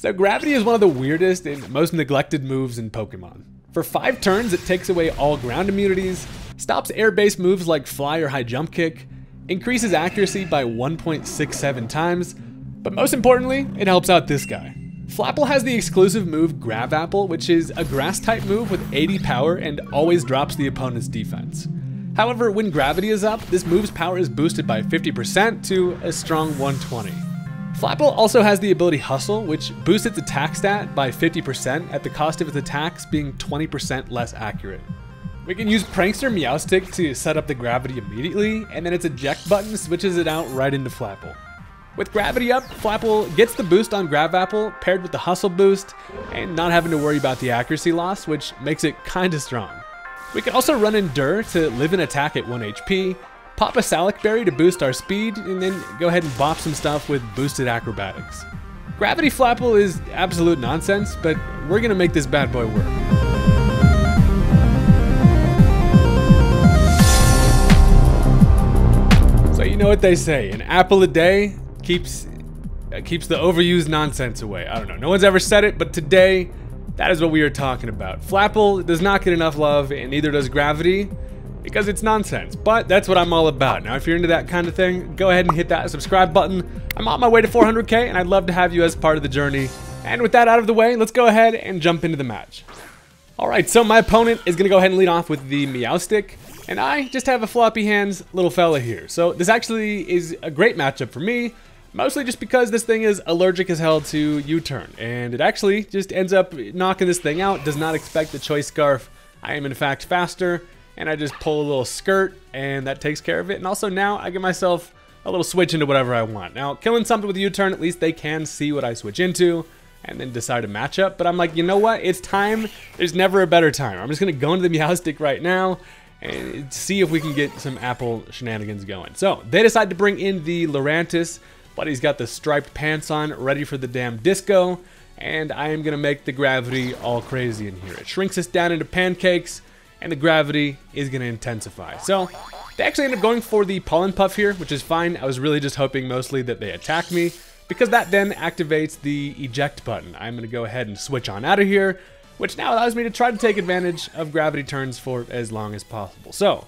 So Gravity is one of the weirdest and most neglected moves in Pokemon. For 5 turns, it takes away all ground immunities, stops air-based moves like Fly or High Jump Kick, increases accuracy by 1.67 times, but most importantly, it helps out this guy. Flapple has the exclusive move Grav Apple, which is a grass type move with 80 power and always drops the opponent's defense. However, when gravity is up, this move's power is boosted by 50% to a strong 120. Flapple also has the ability Hustle, which boosts its attack stat by 50% at the cost of its attacks being 20% less accurate. We can use Prankster Meowstic to set up the gravity immediately, and then its eject button switches it out right into Flapple. With gravity up, Flapple gets the boost on Gravapple paired with the hustle boost and not having to worry about the accuracy loss, which makes it kinda strong. We can also run Endure to live and attack at 1 HP, pop a Salac Berry to boost our speed, and then go ahead and bop some stuff with boosted acrobatics. Gravity Flapple is absolute nonsense, but we're gonna make this bad boy work. So you know what they say, an apple a day keeps uh, keeps the overused nonsense away. I don't know. No one's ever said it, but today that is what we are talking about. Flapple does not get enough love, and neither does Gravity, because it's nonsense. But that's what I'm all about. Now, if you're into that kind of thing, go ahead and hit that subscribe button. I'm on my way to 400k, and I'd love to have you as part of the journey. And with that out of the way, let's go ahead and jump into the match. Alright, so my opponent is going to go ahead and lead off with the Meowstic. And I just have a floppy hands little fella here. So this actually is a great matchup for me. Mostly just because this thing is allergic as hell to U-turn. And it actually just ends up knocking this thing out. Does not expect the Choice Scarf. I am in fact faster. And I just pull a little skirt and that takes care of it. And also now I get myself a little switch into whatever I want. Now killing something with U-turn, at least they can see what I switch into and then decide a matchup. But I'm like, you know what? It's time. There's never a better time. I'm just going to go into the Meowstic right now and see if we can get some Apple shenanigans going. So they decide to bring in the Lurantis, but he's got the striped pants on, ready for the damn disco. And I am going to make the gravity all crazy in here. It shrinks us down into pancakes, and the gravity is going to intensify. So they actually end up going for the Pollen Puff here, which is fine. I was really just hoping mostly that they attack me, because that then activates the eject button. I'm going to go ahead and switch on out of here, which now allows me to try to take advantage of gravity turns for as long as possible. So,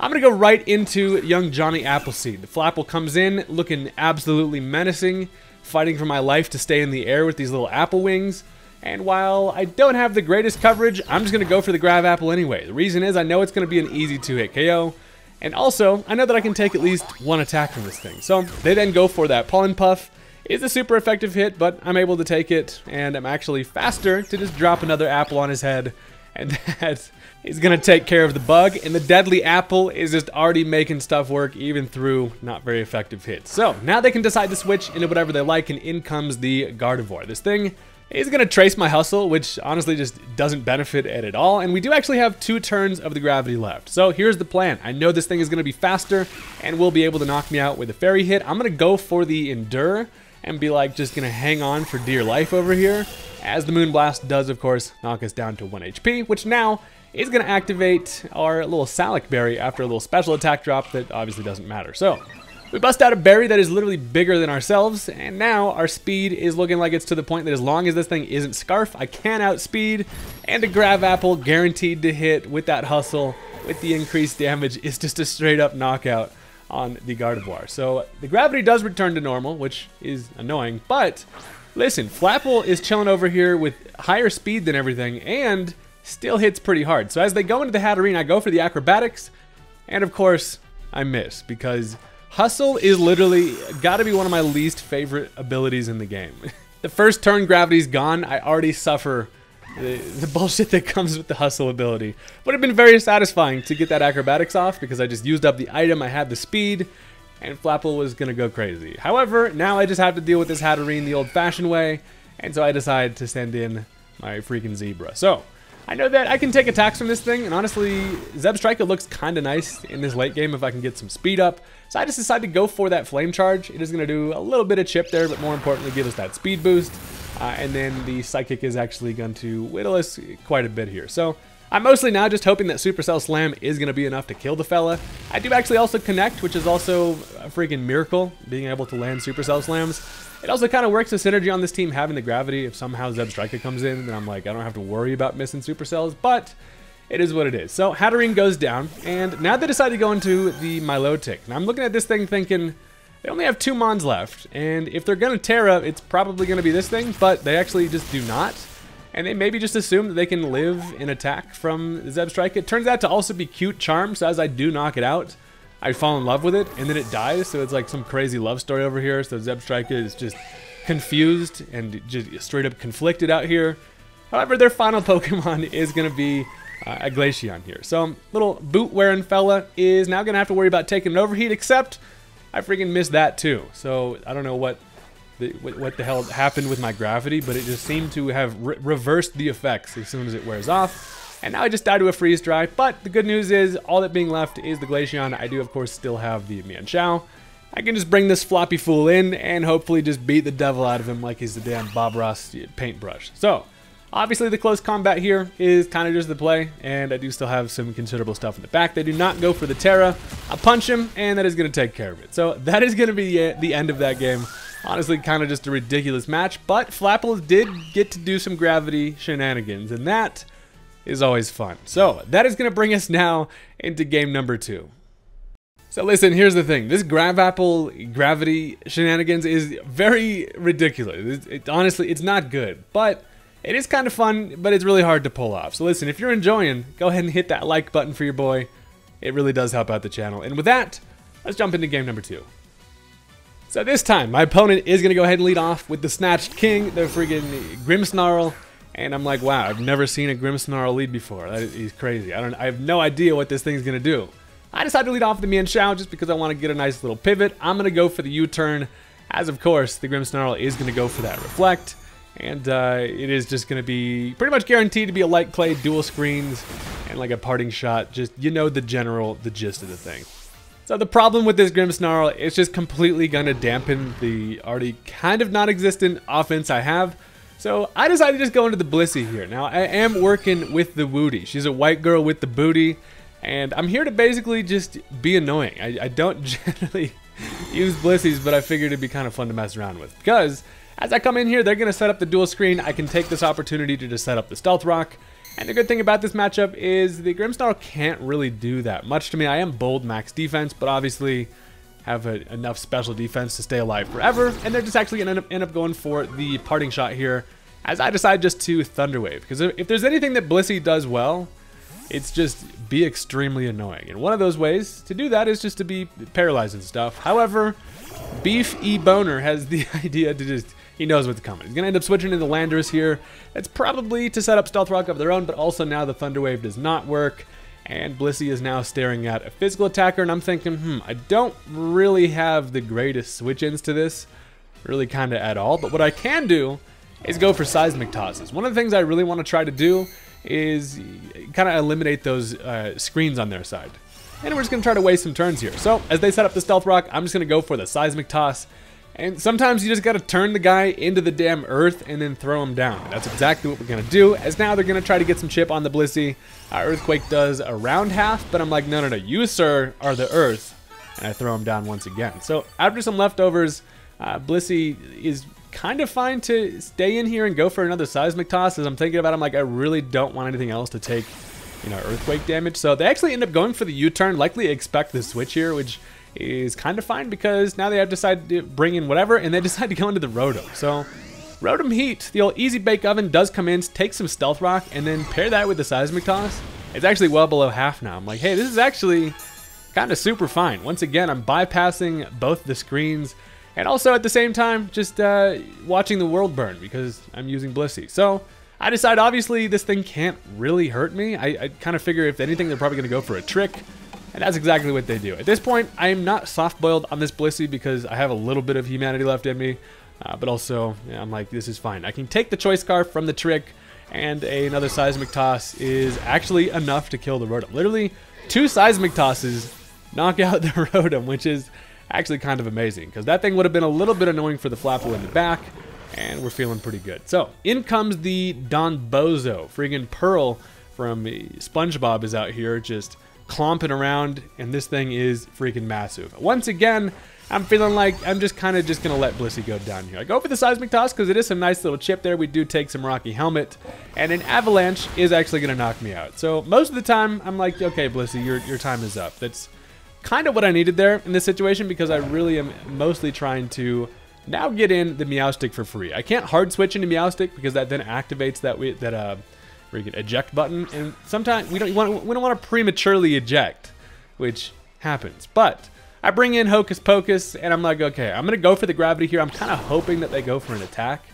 I'm going to go right into young Johnny Appleseed. The Flapple comes in looking absolutely menacing, fighting for my life to stay in the air with these little apple wings. And while I don't have the greatest coverage, I'm just going to go for the Grav Apple anyway. The reason is I know it's going to be an easy two-hit KO. And also, I know that I can take at least one attack from this thing. So they then go for that Pollen Puff. It's a super effective hit, but I'm able to take it, and I'm actually faster to just drop another apple on his head. And that is going to take care of the bug. And the Deadly Apple is just already making stuff work, even through not very effective hits. So now they can decide to switch into whatever they like, and in comes the Gardevoir. This thing is going to trace my hustle, which honestly just doesn't benefit it at all. And we do actually have two turns of the gravity left. So here's the plan. I know this thing is going to be faster and will be able to knock me out with a fairy hit. I'm going to go for the Endure and be like just going to hang on for dear life over here. As the Moonblast does, of course, knock us down to 1 HP, which now is going to activate our little Salac Berry after a little special attack drop that obviously doesn't matter. So we bust out a berry that is literally bigger than ourselves, and now our speed is looking like it's to the point that as long as this thing isn't Scarf, I can outspeed, and a Grav Apple guaranteed to hit with that hustle, with the increased damage, is just a straight up knockout on the Gardevoir. So the gravity does return to normal, which is annoying, but listen, Flapple is chilling over here with higher speed than everything, and still hits pretty hard. So as they go into the Hatterene, I go for the acrobatics, and of course, I miss, because Hustle is literally gotta be one of my least favorite abilities in the game. the first turn gravity's gone, I already suffer the, the, bullshit that comes with the hustle ability. Would have been very satisfying to get that acrobatics off because I just used up the item, I had the speed, and Flapple was gonna go crazy. However, now I just have to deal with this Hatterene the old-fashioned way, and so I decided to send in my freaking Zebra. So, I know that I can take attacks from this thing, and honestly, Zebstrika looks kind of nice in this late game if I can get some speed up. So I just decided to go for that Flame Charge. It is going to do a little bit of chip there, but more importantly, give us that speed boost. Uh, and then the Psychic is actually going to whittle us quite a bit here. So I'm mostly now just hoping that Supercell Slam is going to be enough to kill the fella. I do actually also connect, which is also a freaking miracle, being able to land Supercell Slams. It also kind of works the synergy on this team having the gravity. If somehow Zebstrika comes in, then I'm like, I don't have to worry about missing Supercells, but it is what it is. So Hatterene goes down, and now they decide to go into the Milotic. Now I'm looking at this thing thinking, they only have two Mons left, and if they're going to Tera, it's probably to be this thing, but they actually just do not. And they maybe just assume that they can live in attack from Zeb Strike. It turns out to also be cute charm, so as I do knock it out, I fall in love with it, and then it dies, so it's like some crazy love story over here. So Zeb Strike is just confused and just straight up conflicted out here. However, their final Pokemon is to be uh, a Glaceon here. So little boot-wearing fella is now going to have to worry about taking an overheat, except I freaking missed that too. So I don't know what the, what the hell happened with my gravity, but it just seemed to have re reversed the effects as soon as it wears off. And now I just died to a freeze dry, but the good news is all that being left is the Glaceon. I do of course still have the Mienshao. I can just bring this floppy fool in and hopefully just beat the devil out of him like he's the damn Bob Ross paintbrush. So, Obviously, the close combat here is kind of just the play, and I do still have some considerable stuff in the back. They do not go for the Tera. I punch him, and that is going to take care of it. So that is going to be the end of that game. Honestly, kind of just a ridiculous match, but Flapple did get to do some gravity shenanigans, and that is always fun. So that is going to bring us now into game number two. So listen, here's the thing. This Grav Apple gravity shenanigans is very ridiculous. It, it, honestly, it's not good, but it is kind of fun, but it's really hard to pull off. So listen, if you're enjoying, go ahead and hit that like button for your boy. It really does help out the channel. And with that, let's jump into game number two. So this time, my opponent is going to go ahead and lead off with the Snatched King, the friggin' Grimmsnarl. And I'm like, wow, I've never seen a Grimmsnarl lead before. That is, he's crazy. I don't, I have no idea what this thing's going to do. I decided to lead off with the Mienshao just because I want to get a nice little pivot. I'm going to go for the U-turn, as of course, the Grimmsnarl is going to go for that Reflect. And uh, it is just going to be pretty much guaranteed to be a light clay, dual screens, and like a parting shot. Just, you know the general, the gist of the thing. So the problem with this Grimmsnarl, it's just completely going to dampen the already kind of non-existent offense I have. So I decided to just go into the Blissey here. Now I am working with the Woody. She's a white girl with the booty. And I'm here to basically just be annoying. I, I don't generally use Blissies, but I figured it'd be kind of fun to mess around with. Because as I come in here, they're going to set up the dual screen. I can take this opportunity to just set up the Stealth Rock. And the good thing about this matchup is the Grimmsnarl can't really do that much to me. I am bold max defense, but obviously have a, enough special defense to stay alive forever. And they're just actually going to end up going for the parting shot here as I decide just to Thunder Wave. Because if there's anything that Blissey does well, it's just be extremely annoying. And one of those ways to do that is just to be paralyzed and stuff. However, Beef E Boner has the idea to just he knows what's coming. He's going to end up switching into Landorus here. It's probably to set up Stealth Rock of their own, but also now the Thunder Wave does not work. And Blissey is now staring at a physical attacker, and I'm thinking, hmm, I don't really have the greatest switch-ins to this, really kind of at all. But what I can do is go for Seismic Tosses. One of the things I really want to try to do is kind of eliminate those uh, screens on their side. And we're just going to try to waste some turns here. So, as they set up the Stealth Rock, I'm just going to go for the Seismic Toss. And sometimes you just gotta turn the guy into the damn earth and then throw him down. That's exactly what we're gonna do, as now they're gonna try to get some chip on the Blissey. Uh, Earthquake does around half, but I'm like, no, no, no, you, sir, are the earth. And I throw him down once again. So after some leftovers, uh, Blissey is kind of fine to stay in here and go for another seismic toss. As I'm thinking about it, I'm like, I really don't want anything else to take, you know, earthquake damage. So they actually end up going for the U-turn, likely expect the switch here, which is kind of fine because now they have decided to bring in whatever and they decide to go into the Rotom. So Rotom Heat, the old Easy Bake Oven does come in, take some Stealth Rock, and then pair that with the Seismic Toss. It's actually well below half now. I'm like, hey, this is actually kind of super fine. Once again, I'm bypassing both the screens and also at the same time just uh, watching the world burn because I'm using Blissey. So I decide obviously this thing can't really hurt me. I, I kind of figure if anything they're probably going to go for a trick and that's exactly what they do. At this point, I am not soft-boiled on this Blissey because I have a little bit of humanity left in me. Uh, but also, yeah, I'm like, this is fine. I can take the Choice Scarf from the trick, and a, another Seismic Toss is actually enough to kill the Rotom. Literally, two Seismic Tosses knock out the Rotom, which is actually kind of amazing. Because that thing would have been a little bit annoying for the Flapple in the back, and we're feeling pretty good. So, in comes the Don Bozo. friggin' Pearl from SpongeBob is out here just clomping around, and this thing is freaking massive. Once again, I'm feeling like I'm just kind of just going to let Blissey go down here. I go for the Seismic Toss because it is some nice little chip there. We do take some Rocky Helmet, and an Avalanche is actually going to knock me out. So most of the time, I'm like, okay, Blissey, your, your time is up. That's kind of what I needed there in this situation because I really am mostly trying to now get in the Meowstic for free. I can't hard switch into Meowstic because that then activates that we, that uh you can eject button, and sometimes we don't want we don't want to prematurely eject, which happens. But I bring in Hocus Pocus, and I'm like, okay, I'm gonna go for the gravity here. I'm kind of hoping that they go for an attack,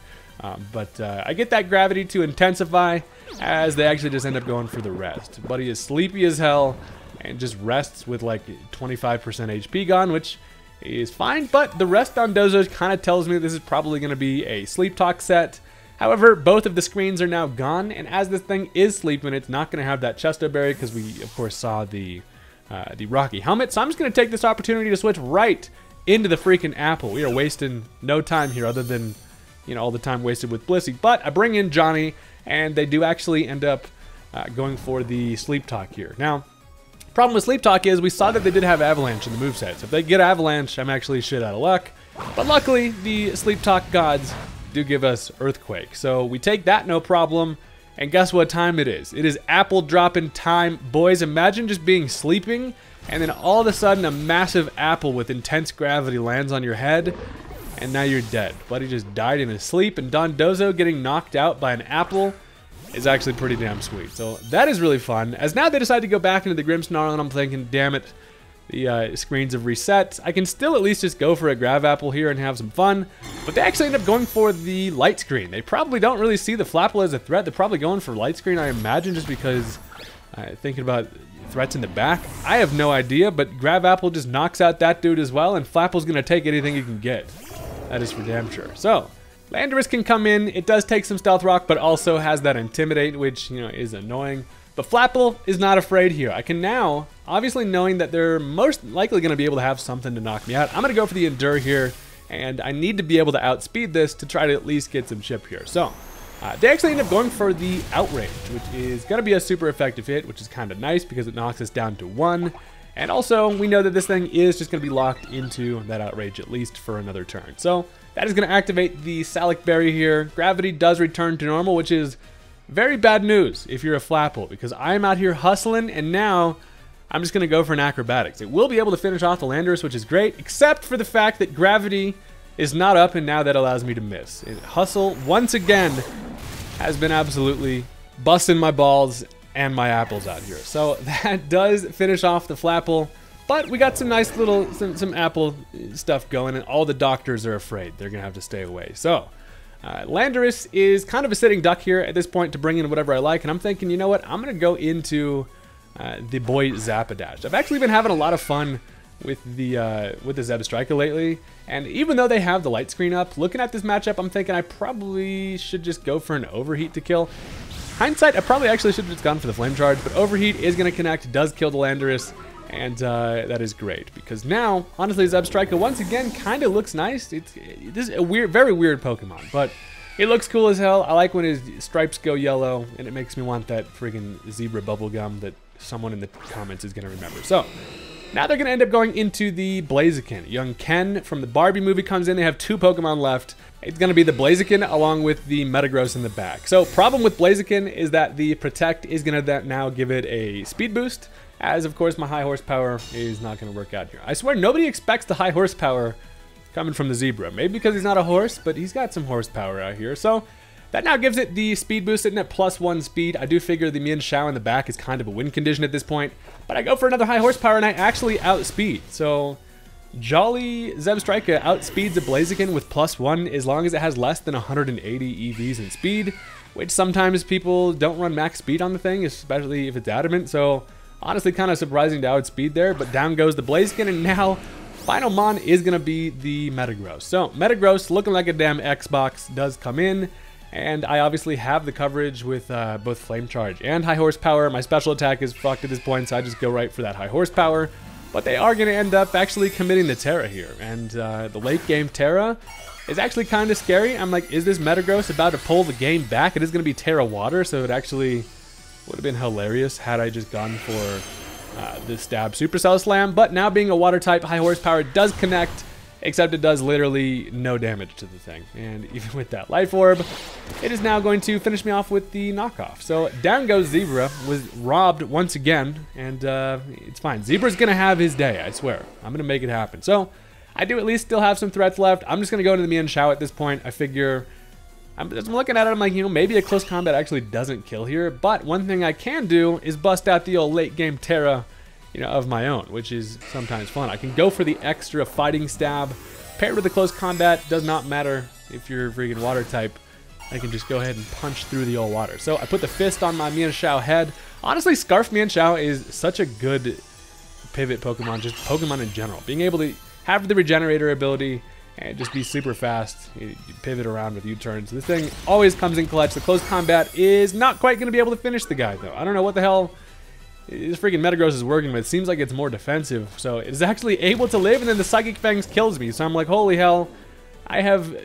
um, but uh, I get that gravity to intensify as they actually just end up going for the rest. Buddy is sleepy as hell and just rests with like 25% HP gone, which is fine, but the rest on Dozo kind of tells me this is probably going to be a Sleep Talk set. However, both of the screens are now gone, and as this thing is sleeping, it's not going to have that Chesto Berry because we, of course, saw the uh, the Rocky helmet. So I'm just going to take this opportunity to switch right into the freaking apple. We are wasting no time here other than, you know, all the time wasted with Blissey. But I bring in Johnny, and they do actually end up uh, going for the Sleep Talk here. Now, Problem with Sleep Talk is we saw that they did have Avalanche in the moveset. So if they get Avalanche, I'm actually shit out of luck. But luckily, the Sleep Talk gods do give us Earthquake. So we take that no problem. And guess what time it is? It is apple dropping time. Boys, imagine just being sleeping and then all of a sudden a massive apple with intense gravity lands on your head and now you're dead. Buddy just died in his sleep and Dondozo getting knocked out by an apple is actually pretty damn sweet. So that is really fun. As now they decide to go back into the Grimmsnarl, and I'm thinking, damn it, the uh, screens have reset. I can still at least just go for a Grav Apple here and have some fun. But they actually end up going for the light screen. They probably don't really see the Flapple as a threat. They're probably going for light screen, I imagine, just because uh, thinking about threats in the back. I have no idea, but Grav Apple just knocks out that dude as well, and Flapple's to take anything he can get. That is for damn sure. So, Landorus can come in. It does take some Stealth Rock, but also has that Intimidate, which, you know, is annoying. But Flapple is not afraid here. I can now, obviously knowing that they're most likely going to be able to have something to knock me out, I'm going to go for the Endure here, and I need to be able to outspeed this to try to at least get some chip here. So, uh, they actually end up going for the Outrage, which is going to be a super effective hit, which is kind of nice because it knocks us down to one. And also, we know that this thing is just going to be locked into that Outrage at least for another turn. So, that is going to activate the Salac Berry here. Gravity does return to normal, which is very bad news if you're a Flapple, because I'm out here hustling, and now I'm just going to go for an Acrobatics. It will be able to finish off the Landorus, which is great, except for the fact that Gravity is not up, and now that allows me to miss. Hustle, once again, has been absolutely busting my balls and my apples out here. So that does finish off the Flapple. But we got some nice little, some, some Apple stuff going, and all the doctors are afraid they're going to have to stay away. So, uh, Landorus is kind of a sitting duck here at this point to bring in whatever I like, and I'm thinking, you know what, I'm going to go into uh, the boy Zapadash. I've actually been having a lot of fun with the uh, with the Zebstrika lately, and even though they have the light screen up, looking at this matchup, I'm thinking I probably should just go for an overheat to kill. Hindsight, I probably actually should have just gone for the flame charge, but overheat is going to connect, does kill the Landorus, and uh, that is great because now, honestly, Zebstrika once again kind of looks nice. It's this is a weird, very weird Pokemon, but it looks cool as hell. I like when his stripes go yellow, and it makes me want that friggin' zebra bubblegum that someone in the comments is gonna remember. So. Now they're to end up going into the Blaziken. Young Ken from the Barbie movie comes in. They have two Pokemon left. It's to be the Blaziken along with the Metagross in the back. So problem with Blaziken is that the Protect is to now give it a speed boost as of course my high horsepower is not going to work out here. I swear nobody expects the high horsepower coming from the zebra. Maybe because he's not a horse, but he's got some horsepower out here. So that now gives it the speed boost sitting at plus one speed. I do figure the Mienshao in the back is kind of a win condition at this point, but I go for another high horsepower and I actually outspeed. So Jolly Zeb Zebstrika outspeeds a Blaziken with plus one as long as it has less than 180 EVs in speed, which sometimes people don't run max speed on the thing, especially if it's adamant. So Honestly, kind of surprising to outspeed there, but down goes the Blaziken, and now Final Mon is going to be the Metagross. So, Metagross, looking like a damn Xbox, does come in, and I obviously have the coverage with uh, both Flame Charge and High Horsepower. My special attack is fucked at this point, so I just go right for that High Horsepower. But they are going to end up actually committing the Tera here, and uh, the late game Tera is actually kind of scary. I'm like, is this Metagross about to pull the game back? It is going to be Tera Water, so it actually Would have been hilarious had I just gone for uh, the stab supercell slam. But now being a water type, high horsepower does connect, except it does literally no damage to the thing. And even with that life orb, it is now going to finish me off with the knockoff. So down goes Zebra, was robbed once again, and uh, it's fine. Zebra's to have his day, I swear. I'm to make it happen. So I do at least still have some threats left. I'm just to go into the Mienshao at this point. I figure I'm, looking at it, I'm like, you know, maybe a close combat actually doesn't kill here, but one thing I can do is bust out the old late game Tera, you know, of my own, which is sometimes fun. I can go for the extra fighting stab, paired with the close combat, does not matter if you're freaking water type. I can just go ahead and punch through the old water. So I put the fist on my Mienshao head. Honestly, Scarf Mienshao is such a good pivot Pokemon, just Pokemon in general. Being able to have the regenerator ability, and just be super fast. You, pivot around with U-turns. This thing always comes in clutch. The close combat is not quite going to be able to finish the guy, though. I don't know what the hell this freaking Metagross is working with. Seems like it's more defensive, so it is actually able to live, and then the Psychic Fangs kills me. So I'm like, holy hell, I have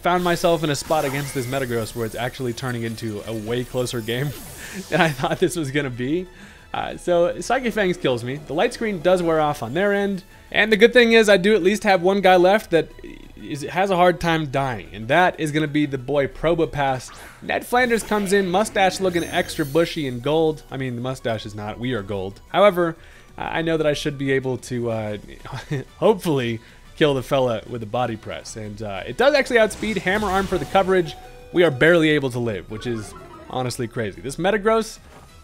found myself in a spot against this Metagross where it's actually turning into a way closer game than I thought this was going to be. Uh, so Psychic Fangs kills me. The light screen does wear off on their end. And the good thing is I do at least have one guy left that is, has a hard time dying. And that is going to be the boy Probopass. Ned Flanders comes in, mustache looking extra bushy and gold. I mean, the mustache is not. We are gold. However, I know that I should be able to uh, hopefully kill the fella with a body press. And uh, it does actually outspeed Hammer Arm for the coverage. We are barely able to live, which is honestly crazy. This Metagross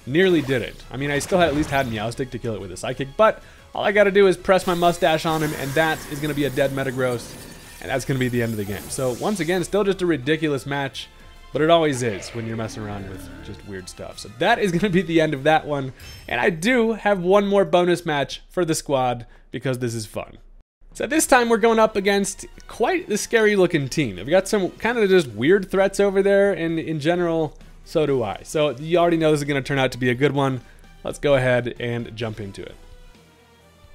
Nearly did it. I mean, I still had, at least had Meowstic to kill it with a Psychic, but all I gotta do is press my mustache on him, and that is gonna be a dead Metagross, and that's gonna be the end of the game. So once again, still just a ridiculous match, but it always is when you're messing around with just weird stuff. So that is gonna be the end of that one, and I do have one more bonus match for the squad, because this is fun. So this time we're going up against quite the scary looking team. We've got some kind of just weird threats over there, and in general, so do I. So you already know this is going to turn out to be a good one. Let's go ahead and jump into it.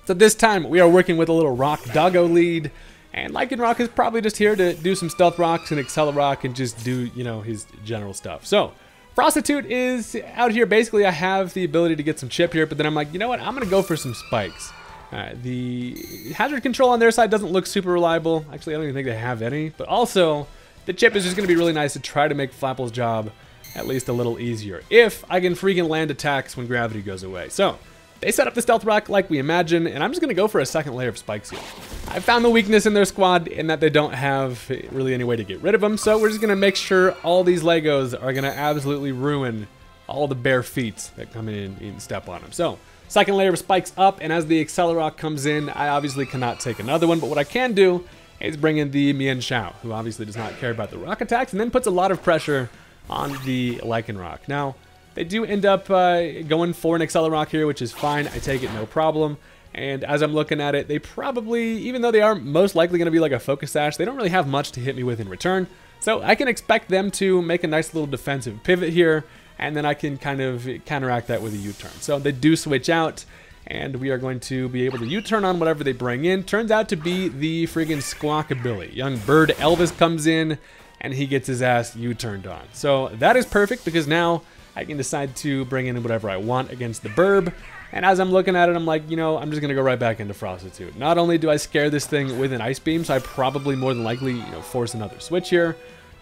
So this time we are working with a little Rock Doggo lead. And Lycanroc is probably just here to do some Stealth Rocks and Accelerock and just do, you know, his general stuff. So, Prostitute is out here. Basically, I have the ability to get some chip here, but then I'm like, you know what? I'm going to go for some spikes. Uh, the hazard control on their side doesn't look super reliable. Actually, I don't even think they have any. But also, the chip is just going to be really nice to try to make Flapple's job at least a little easier, if I can freaking land attacks when gravity goes away. So, they set up the Stealth Rock like we imagine, and I'm just to go for a second layer of spikes here. I found the weakness in their squad in that they don't have really any way to get rid of them, so we're just to make sure all these Legos are to absolutely ruin all the bare feet that come in and step on them. So, second layer of spikes up, and as the Accelerock comes in, I obviously cannot take another one, but what I can do is bring in the Mienshao, who obviously does not care about the rock attacks, and then puts a lot of pressure on the Lycanroc. Now, they do end up uh, going for an Accelerock here, which is fine. I take it no problem. And as I'm looking at it, they probably, even though they are most likely going to be like a Focus Sash, they don't really have much to hit me with in return. So I can expect them to make a nice little defensive pivot here, and then I can kind of counteract that with a U-turn. So they do switch out, and we are going to be able to U-turn on whatever they bring in. Turns out to be the friggin' Squawkabilly. Young Bird Elvis comes in, and he gets his ass U-turned on. So that is perfect because now I can decide to bring in whatever I want against the Burb. And as I'm looking at it, I'm like, you know, I'm just going to go right back into Prostitute. Not only do I scare this thing with an Ice Beam, so I probably more than likely, you know, force another switch here.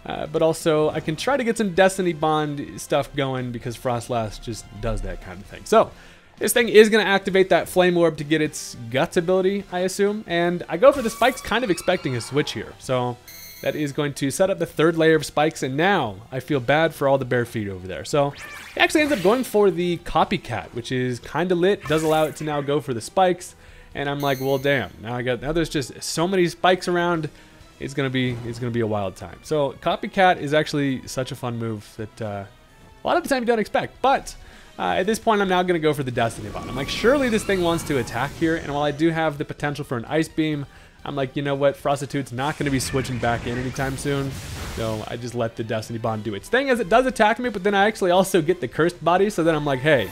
Uh, but also, I can try to get some Destiny Bond stuff going because Froslass just does that kind of thing. So, this thing is going to activate that Flame Orb to get its Guts ability, I assume. And I go for the spikes kind of expecting a switch here. So, that is going to set up the third layer of spikes, and now I feel bad for all the bare feet over there. So it actually ends up going for the copycat, which is kind of lit, does allow it to now go for the spikes, and I'm like, well, damn, now I got, now there's just so many spikes around, it's gonna be, it's gonna be a wild time. So copycat is actually such a fun move that uh, a lot of the time you don't expect, but uh, at this point, I'm now going to go for the Destiny Bond. I'm like, surely this thing wants to attack here, and while I do have the potential for an Ice Beam, I'm like, you know what? Prostitute's not going to be switching back in anytime soon. So I just let the Destiny Bond do its thing as it does attack me, but then I actually also get the Cursed Body. So then I'm like, hey,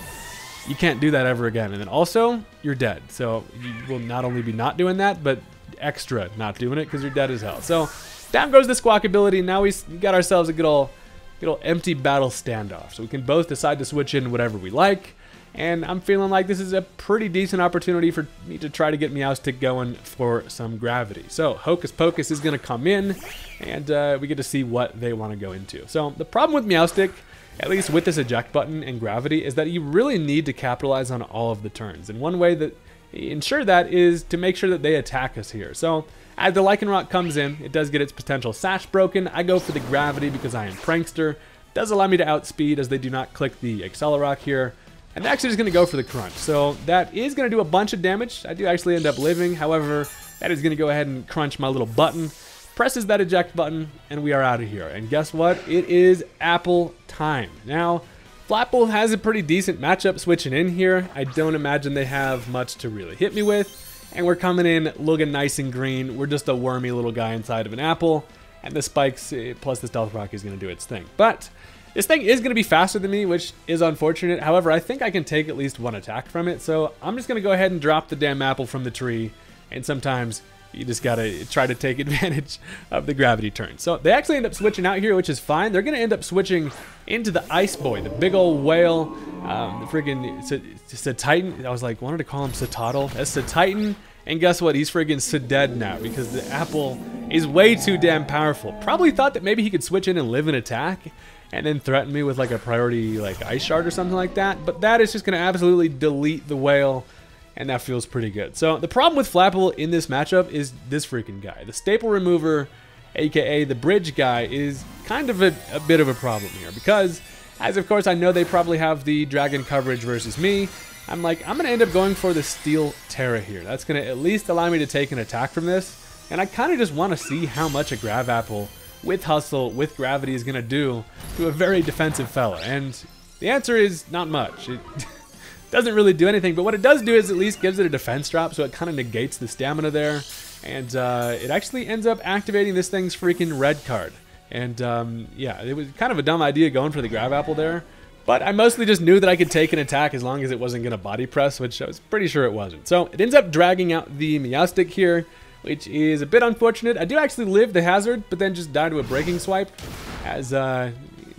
you can't do that ever again. And then also, you're dead. So you will not only be not doing that, but extra not doing it because you're dead as hell. So down goes the Squawkabilly. Now we got ourselves a good old good old empty battle standoff. So we can both decide to switch in whatever we like. And I'm feeling like this is a pretty decent opportunity for me to try to get Meowstic going for some gravity. So Hocus Pocus is going to come in, and uh, we get to see what they want to go into. So the problem with Meowstic, at least with this eject button and gravity, is that you really need to capitalize on all of the turns. And one way that ensure that is to make sure that they attack us here. So as the Lycanroc comes in, it does get its potential sash broken. I go for the gravity because I am Prankster. Does allow me to outspeed as they do not click the Accelerock here. And actually just going to go for the crunch. So that is going to do a bunch of damage. I do actually end up living. However, that is going to go ahead and crunch my little button. Presses that eject button, and we are out of here. And guess what? It is Apple time. Now, Flapple has a pretty decent matchup switching in here. I don't imagine they have much to really hit me with. And we're coming in looking nice and green. We're just a wormy little guy inside of an apple. And the spikes eh, plus the Stealth Rock is going to do its thing. But this thing is going to be faster than me, which is unfortunate. However, I think I can take at least one attack from it. So I'm just going to go ahead and drop the damn apple from the tree. And sometimes you just got to try to take advantage of the gravity turn. So they actually end up switching out here, which is fine. They're going to end up switching into the Ice Boy, the big old whale. Um, the friggin' Titan. I was like, wanted to call him Cetoddle. That's the Titan. And guess what? He's friggin' dead now because the apple is way too damn powerful. Probably thought that maybe he could switch in and live an attack and then threaten me with like a priority like ice shard or something like that. But that is just going to absolutely delete the whale and that feels pretty good. So the problem with Flapple in this matchup is this freaking guy. The staple remover, aka the bridge guy, is kind of a, a bit of a problem here because as of course I know they probably have the dragon coverage versus me. I'm like, I'm going to end up going for the Steel Tera here. That's going to at least allow me to take an attack from this. And I kind of just want to see how much a Grav Apple with hustle, with gravity is going to do to a very defensive fella? And the answer is not much. It doesn't really do anything, but what it does do is at least gives it a defense drop, so it kind of negates the stamina there. And uh, it actually ends up activating this thing's freaking red card. And um, yeah, it was kind of a dumb idea going for the Grav Apple there. But I mostly just knew that I could take an attack as long as it wasn't going to body press, which I was pretty sure it wasn't. So it ends up dragging out the Meowstic here which is a bit unfortunate. I do actually live the hazard, but then just die to a breaking swipe, as uh,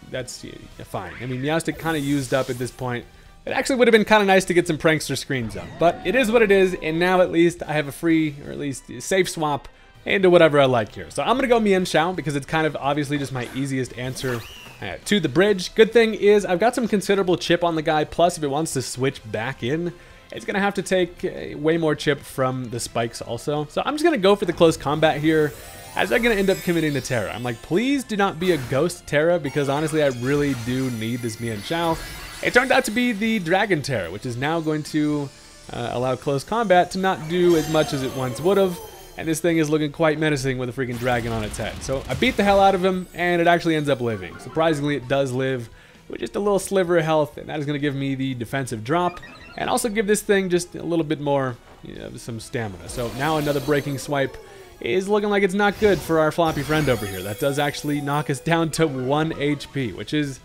that's yeah, fine. I mean, Meowstic kind of used up at this point. It actually would have been kind of nice to get some prankster screens up, but it is what it is, and now at least I have a free, or at least safe swap into whatever I like here. So I'm to go Mian Mienshao because it's kind of obviously just my easiest answer uh, to the bridge. Good thing is I've got some considerable chip on the guy, plus if it wants to switch back in, it's going to have to take way more chip from the spikes also. So I'm just going to go for the close combat here as I'm going to end up committing to Tera. I'm like, please do not be a ghost Tera because honestly, I really do need this Mienshao. It turned out to be the Dragon Tera, which is now going to uh, allow close combat to not do as much as it once would have. And this thing is looking quite menacing with a freaking dragon on its head. So I beat the hell out of him, and it actually ends up living. Surprisingly, it does live with just a little sliver of health, and that is going to give me the defensive drop. And also give this thing just a little bit more, you know, some stamina. So now another breaking swipe is looking like it's not good for our floppy friend over here. That does actually knock us down to 1 HP, which is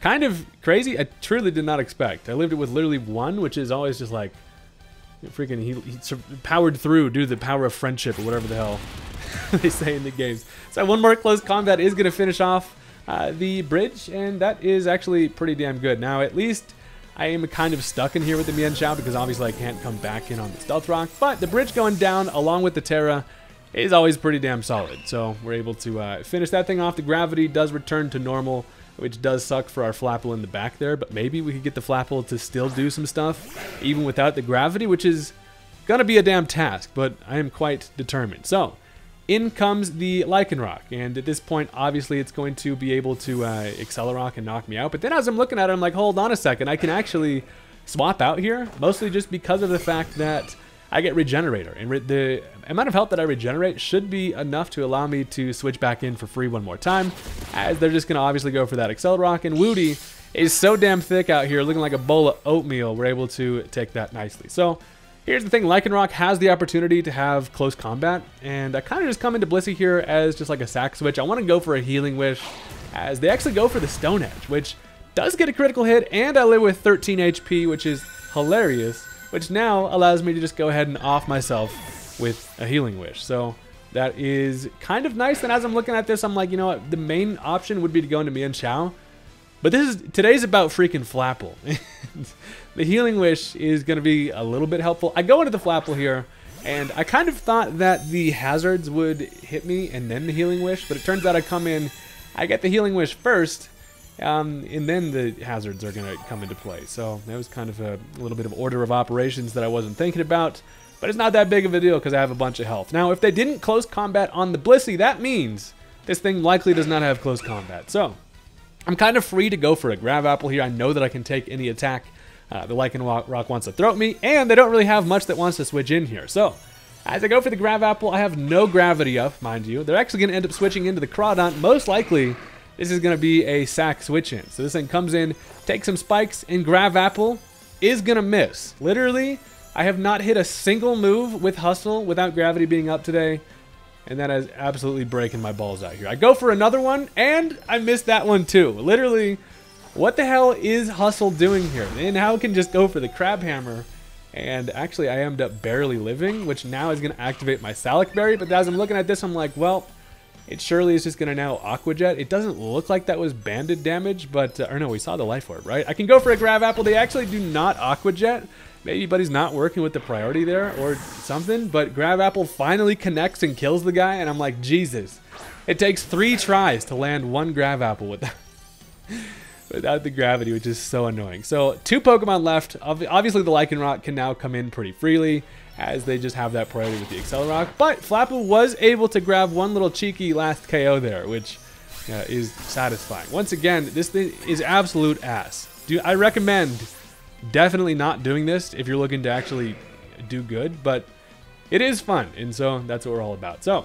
kind of crazy. I truly did not expect. I lived it with literally 1, which is always just like, freaking, he, he powered through due to the power of friendship or whatever the hell they say in the games. So one more close combat is going to finish off uh, the bridge, and that is actually pretty damn good. Now, at least I am kind of stuck in here with the Mienshao because obviously I can't come back in on the Stealth Rock, but the bridge going down along with the Tera is always pretty damn solid. So we're able to uh, finish that thing off. The gravity does return to normal, which does suck for our Flapple in the back there, but maybe we could get the Flapple to still do some stuff even without the gravity, which is gonna be a damn task, but I am quite determined. So in comes the Lycanroc, and at this point, obviously, it's going to be able to uh, Accelerock and knock me out. But then as I'm looking at it, I'm like, hold on a second, I can actually swap out here, mostly just because of the fact that I get Regenerator. And re the amount of health that I regenerate should be enough to allow me to switch back in for free one more time, as they're just going to obviously go for that Accelerock. And Woody is so damn thick out here, looking like a bowl of oatmeal. We're able to take that nicely. So Here's the thing, Lycanroc has the opportunity to have close combat, and I kind of just come into Blissey here as just like a sack switch. I want to go for a Healing Wish, as they actually go for the Stone Edge, which does get a critical hit, and I live with 13 HP, which is hilarious, which now allows me to just go ahead and off myself with a Healing Wish. So that is kind of nice. And as I'm looking at this, I'm like, you know what? The main option would be to go into Mienshao. But this is today's about freaking Flapple. the Healing Wish is going to be a little bit helpful. I go into the Flapple here, and I kind of thought that the hazards would hit me and then the Healing Wish, but it turns out I come in, I get the Healing Wish first, um, and then the hazards are going to come into play. So that was kind of a, a little bit of order of operations that I wasn't thinking about. But it's not that big of a deal because I have a bunch of health. Now, if they didn't close combat on the Blissey, that means this thing likely does not have close combat. So, I'm kind of free to go for a Grav Apple here. I know that I can take any attack uh, the Lycanroc Rock wants to throw at me, and they don't really have much that wants to switch in here. So, as I go for the Grav Apple, I have no gravity up, mind you. They're actually going to end up switching into the Crawdaunt. Most likely, this is going to be a sack switch in. So this thing comes in, takes some spikes, and Grav Apple is going to miss. Literally, I have not hit a single move with Hustle without gravity being up today. And that is absolutely breaking my balls out here. I go for another one, and I missed that one too. Literally, what the hell is Hustle doing here? And how can just go for the Crab Hammer? And actually, I ended up barely living, which now is going to activate my Salac Berry. But as I'm looking at this, I'm like, well, it surely is just going to now Aqua Jet. It doesn't look like that was banded damage, but, uh, or no, we saw the Life Orb, right? I can go for a Grav Apple. They actually do not Aqua Jet, maybe Buddy's not working with the priority there or something, but Grav Apple finally connects and kills the guy, and I'm like, Jesus. It takes three tries to land one Grav Apple without, without the gravity, which is so annoying. So, two Pokemon left. Obviously, the Lycanroc can now come in pretty freely as they just have that priority with the Accelerock. But Flapple was able to grab one little cheeky last KO there, which uh, is satisfying. Once again, this thing is absolute ass. Do I recommend Definitely not doing this if you're looking to actually do good, but it is fun, and so that's what we're all about. So,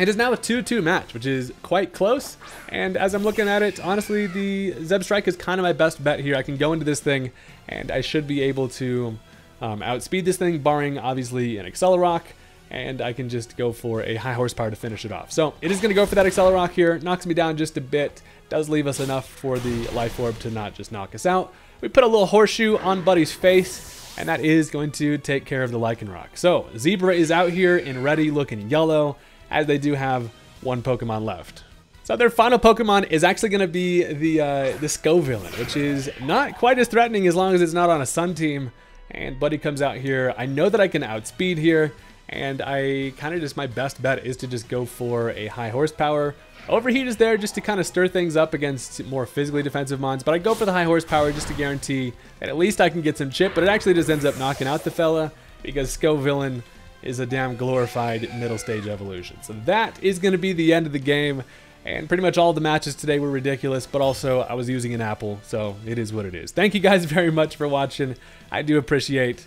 it is now a 2-2 match, which is quite close, and as I'm looking at it, honestly, the Zebstrike is kind of my best bet here. I can go into this thing, and I should be able to um, outspeed this thing, barring, obviously, an Accelerock, and I can just go for a high horsepower to finish it off. So, it is going to go for that Accelerock here, knocks me down just a bit, does leave us enough for the Life Orb to not just knock us out, we put a little horseshoe on Buddy's face, and that is going to take care of the Lycanroc. So, Zebra is out here in ready looking yellow, as they do have one Pokemon left. So their final Pokemon is actually going to be the uh, the Scovillain, which is not quite as threatening as long as it's not on a Sun team. And Buddy comes out here. I know that I can outspeed here, and I kind of just my best bet is to just go for a high horsepower Overheat is there just to kind of stir things up against more physically defensive mons, but I go for the high horsepower just to guarantee that at least I can get some chip, but it actually just ends up knocking out the fella because Scovillain is a damn glorified middle stage evolution. So that is going to be the end of the game. And pretty much all the matches today were ridiculous, but also I was using an apple, so it is what it is. Thank you guys very much for watching. I do appreciate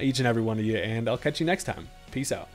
each and every one of you, and I'll catch you next time. Peace out.